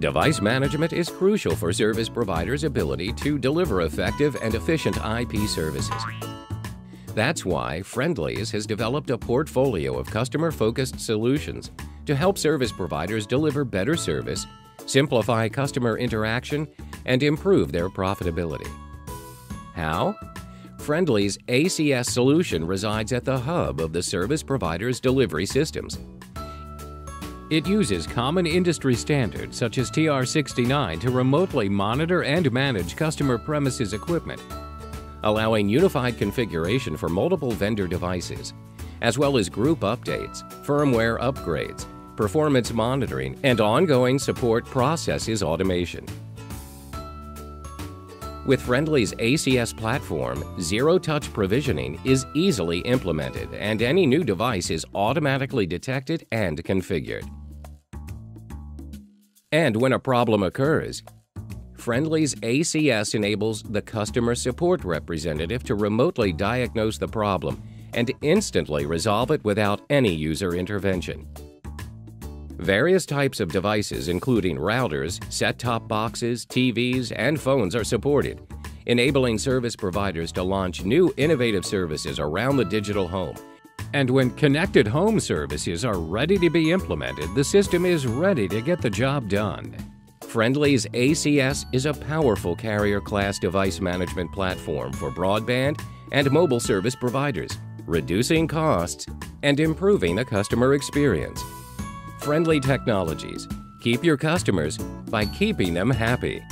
Device management is crucial for service providers' ability to deliver effective and efficient IP services. That's why Friendly's has developed a portfolio of customer-focused solutions to help service providers deliver better service, simplify customer interaction, and improve their profitability. How? Friendly's ACS solution resides at the hub of the service provider's delivery systems. It uses common industry standards such as TR69 to remotely monitor and manage customer premises equipment, allowing unified configuration for multiple vendor devices, as well as group updates, firmware upgrades, performance monitoring, and ongoing support processes automation. With Friendly's ACS platform, zero-touch provisioning is easily implemented and any new device is automatically detected and configured. And when a problem occurs, Friendly's ACS enables the customer support representative to remotely diagnose the problem and instantly resolve it without any user intervention. Various types of devices, including routers, set-top boxes, TVs, and phones are supported, enabling service providers to launch new innovative services around the digital home. And when connected home services are ready to be implemented, the system is ready to get the job done. Friendly's ACS is a powerful carrier-class device management platform for broadband and mobile service providers, reducing costs and improving the customer experience. Friendly Technologies. Keep your customers by keeping them happy.